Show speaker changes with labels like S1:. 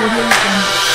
S1: 我就一直